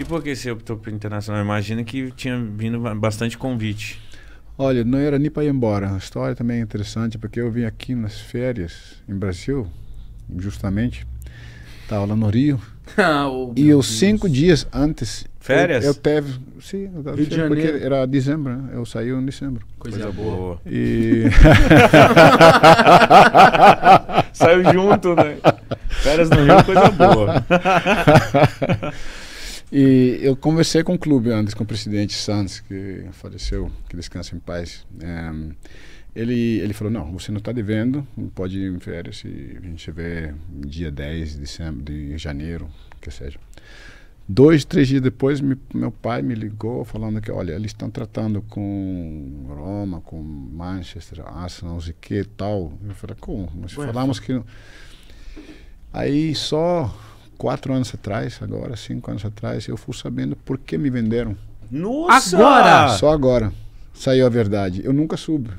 E por que você optou por internacional? Imagina que tinha vindo bastante convite. Olha, não era nem para ir embora. A história também é interessante, porque eu vim aqui nas férias, em Brasil, justamente. Estava lá no Rio. Oh, e eu, cinco dias antes. Férias? Eu, eu teve. Sim, eu de porque era dezembro, né? Eu saí em dezembro. Coisa, boa. E. Saiu junto, né? Férias no Rio, coisa boa. E eu conversei com o clube antes, com o presidente Santos, que faleceu, que descansa em paz. É, ele, ele falou, não, você não está devendo, pode ir em férias e a gente vê dia 10 de, dezembro, de janeiro, que seja. Dois, três dias depois, me, meu pai me ligou falando que, olha, eles estão tratando com Roma, com Manchester, Arsenal, não sei o que tal. Eu falei, como? Nós Ué, falamos que... Aí só quatro anos atrás, agora cinco anos atrás, eu fui sabendo por que me venderam. Nossa! Agora! Só agora saiu a verdade. Eu nunca soube.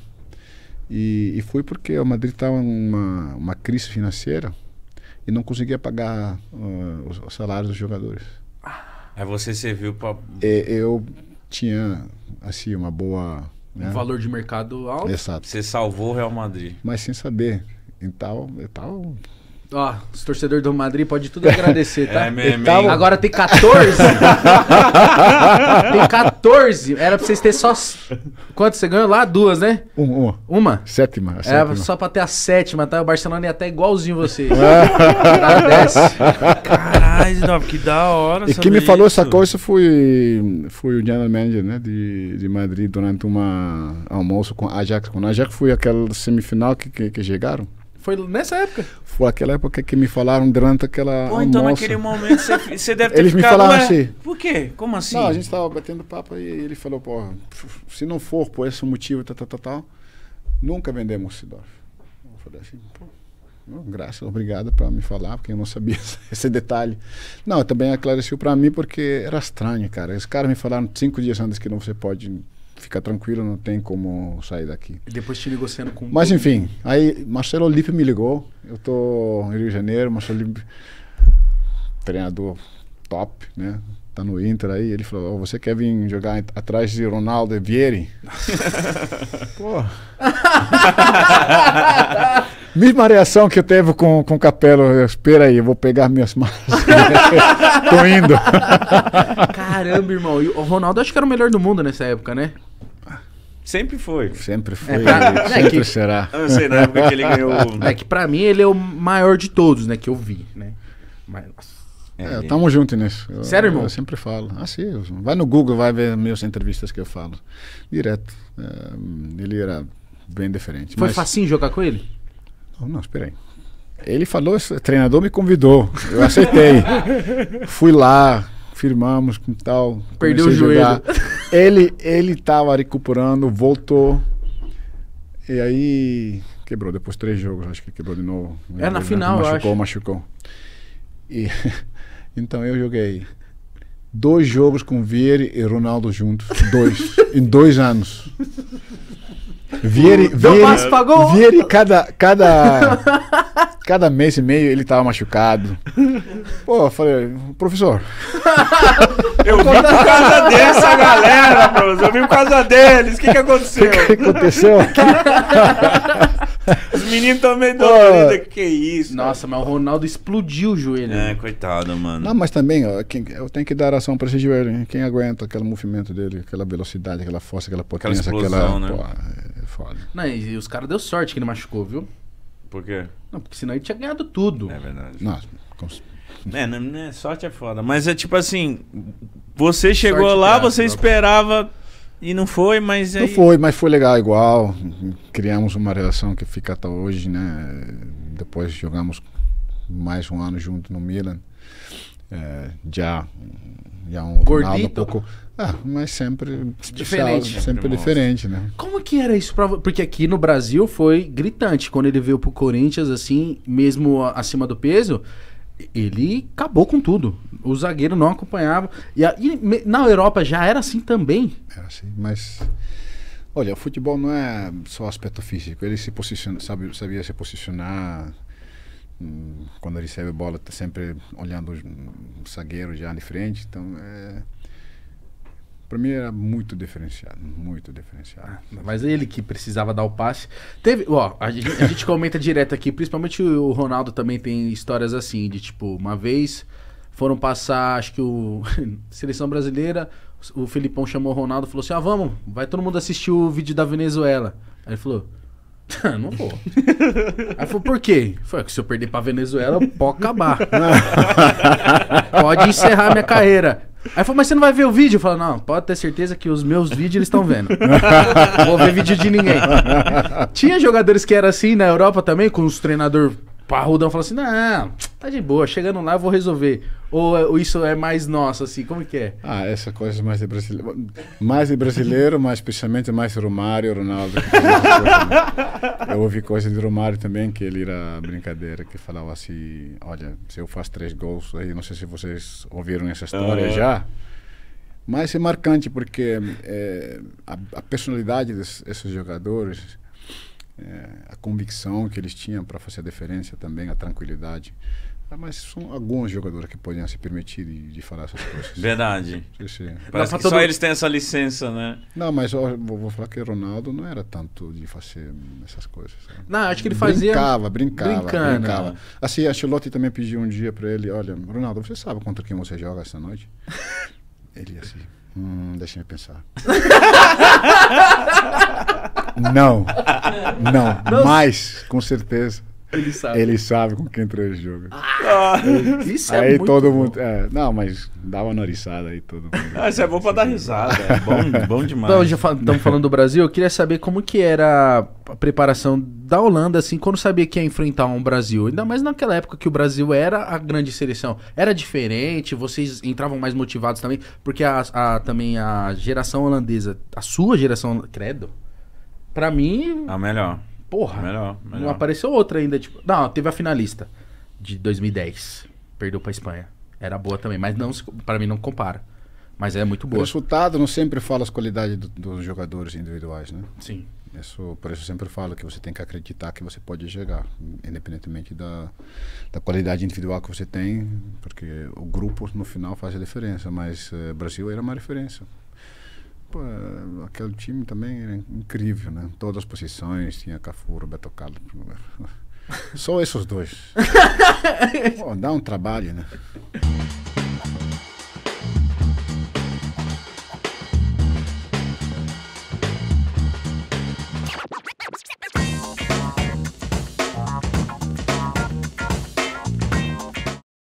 E, e foi porque o Madrid estava numa uma crise financeira e não conseguia pagar uh, os, os salários dos jogadores. Aí você serviu pra. E eu tinha assim uma boa, né? Um valor de mercado alto. Exato. Você salvou o Real Madrid. Mas sem saber. Então, eu tava Ó, os torcedores do Madrid podem tudo agradecer, tá? É, me- me- tava- Agora tem 14. tem 14. Era pra vocês terem só. Quanto você ganhou lá? Duas, né? um, um, Uma? sétima. Era sétima. só pra ter a sétima, tá? O Barcelona ia até igualzinho vocês. Agradece. Caralho, que da hora. E quem me falou isso. essa coisa foi, foi o general manager né, de, de Madrid durante uma almoço com a Ajax. Quando a Ajax foi aquela semifinal que, que, que chegaram, Foi nessa época. foi aquela época que me falaram durante aquela Pô, então almoço. naquele momento você, deve ter Eles me ficado, falaram "Ué, assim." Por quê? Como assim? Não, a gente estava batendo papo e ele falou, pô, se não for por esse motivo, tal, tal, tal, tal, nunca vendemos Sidorf. Eu falei assim, pô, graças, obrigado para me falar, porque eu não sabia esse detalhe. Não, também esclareceu para mim porque era estranho, cara. Os caras me falaram cinco dias antes que não você pode ficar tranquilo, não tem como sair daqui. E depois te negociando com. Mas enfim, aí Marcelo Olipe me ligou. Eu tô em Rio de Janeiro, Marcelo Olipe, treinador top, né? Tá no Inter aí. Ele falou: "Ó, Você quer vir jogar at- atrás de Ronaldo e Vieri? Pô. Mesma reação que eu teve com, com o Capelo. Eu, Espera aí, eu vou pegar minhas malas. tô indo. Caramba, irmão. E o Ronaldo acho que era o melhor do mundo nessa época, né? Sempre foi. Sempre foi, É, pra- sempre é que- será. Eu sei, na época que ele ganhou. É que pra mim ele é o maior de todos, né? Que eu vi, né? Mas, nossa. É, ele- tamo junto nisso. Eu- Sério, irmão? Eu sempre falo. Ah, sim. eu- Vai no Google, vai ver minhas entrevistas que eu falo. Direto. É, ele era bem diferente. Foi mas- facinho jogar com ele? Não, espera aí. Ele falou, esse treinador me convidou. Eu aceitei. Fui lá, firmamos com tal. Perdeu o jogar. Ele ele estava recuperando, voltou. E aí quebrou depois de três jogos, acho que quebrou de novo. É, na final, machucou, acho. machucou. E então eu joguei dois jogos com Vieri e Ronaldo juntos, dois em dois anos. Vieri, Vieri, passe, pagou. Vieri cada cada cada mês e meio ele tava machucado. Pô, eu falei, professor, Eu vim por causa dessa galera, bros. Eu vim por causa deles. O que, que aconteceu? o que aconteceu? Os meninos também dão Que isso? Nossa, mas o Ronaldo explodiu o joelho. É, coitado, mano. Não, mas também, ó, quem, eu tenho que dar ação para esse joelho. hein? Quem aguenta aquele movimento dele, aquela velocidade, aquela força, aquela potência, explosão, aquela. né? Pô, é foda. Não, e os caras deu sorte que ele machucou, viu? Por quê? Não, porque senão ele tinha ganhado tudo. É verdade. Não, com- É, não, não é- sorte é foda. Mas é tipo assim: você chegou Sorte lá, graça, você esperava e não foi, mas aí. Não foi, mas foi legal igual. Criamos uma relação que fica até hoje, né? Depois jogamos mais um ano junto no Milan. É, já, já um Ronaldo um Gordito? pouco. Ah, mas sempre especial, Diferente. sempre diferente, né? Como que era isso pra Porque aqui no Brasil foi gritante. Quando ele veio pro Corinthians, assim, mesmo acima do peso, ele acabou com tudo. O zagueiro não acompanhava. E, a- e na Europa já era assim também. Era assim, mas olha, o futebol não é só aspecto físico. Ele se posiciona, sabe, sabia se posicionar. Quando recebe bola, está sempre olhando o zagueiro já de frente. Então, é, para mim era muito diferenciado, muito diferenciado. Mas ele que precisava dar o passe. Teve, ó, a gente, a gente comenta direto aqui, principalmente o Ronaldo também tem histórias assim, de tipo, uma vez foram passar, acho que o seleção brasileira, o Felipão chamou o Ronaldo e falou assim: "Ah, vamos, vai todo mundo assistir o vídeo da Venezuela". Aí ele falou: "Ah, não vou". Aí falou: "Por quê?". Foi que se eu perder pra Venezuela, pode acabar. pode encerrar minha carreira. Aí falou, mas você não vai ver o vídeo? Eu falei, não, pode ter certeza que os meus vídeos eles estão vendo. Não vou ver vídeo de ninguém. Tinha jogadores que era assim na Europa também, com os treinadores parrudão, falando assim, não, tá de boa, chegando lá eu vou resolver. Ou, ou isso é mais nosso, assim, como que é? Ah, essa coisa mais de brasileiro. Mais de brasileiro, mas especialmente mais Romário, Ronaldo. né? Eu ouvi coisa de Romário também, que ele era brincadeira, que falava assim, olha, se eu faço três gols, aí não sei se vocês ouviram essa história Aham. já, mas é marcante porque é, a, a personalidade des- desses jogadores, é, a convicção que eles tinham para fazer a diferença também, a tranquilidade. Ah, Mas são alguns jogadores que podem se permitir de, de falar essas coisas. Verdade. Sim, sim. Parece pra que todo- só eles têm essa licença, né? Não, mas eu vou, vou falar que Ronaldo não era tanto de fazer essas coisas. sabe? Não, acho que ele fazia. Brincava, brincava, brincando. brincava. Assim, a Ancelotti também pediu um dia para ele, olha, Ronaldo, você sabe contra quem você joga essa noite? ele assim, hum, deixa eu pensar. não, não, mas, com certeza, Ele sabe. ele sabe com quem entrou esse jogo. Isso é aí muito todo bom. mundo, é, não, mas dava uma noriçada aí todo mundo. Ah, isso é bom pra dar risada. É bom, bom demais. Então, já estamos falando do Brasil, eu queria saber como que era a preparação da Holanda, assim, quando sabia que ia enfrentar um Brasil. Ainda mais naquela época que o Brasil era a grande seleção. Era diferente, vocês entravam mais motivados também, porque a, a- também a geração holandesa, a sua geração, credo, pra mim, Ah, melhor. Porra, Melhor, melhor. não apareceu outra ainda. Tipo, não, teve a finalista de 2010, perdeu pra Espanha. Era boa também, mas não, se- pra mim não compara. Mas é muito O boa. resultado não sempre fala as qualidades do- dos jogadores individuais, né? Sim. Isso, por isso eu sempre falo que você tem que acreditar que você pode chegar, independentemente da, da qualidade individual que você tem, porque o grupo no final faz a diferença, mas o Brasil era uma referência. Pô, aquele time também era incrível, né? Todas as posições, tinha Cafu, Roberto Carlos. Só esses dois. Pô, dá um trabalho, né?